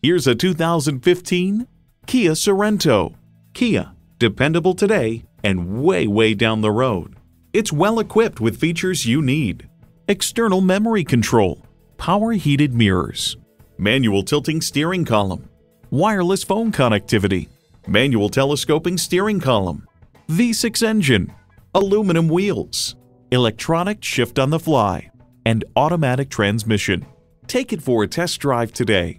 Here's a 2015 Kia Sorento. Kia, dependable today and way, way down the road. It's well equipped with features you need. External memory control, power heated mirrors, manual tilting steering column, wireless phone connectivity, manual telescoping steering column, V6 engine, aluminum wheels, electronic shift on the fly, and automatic transmission. Take it for a test drive today.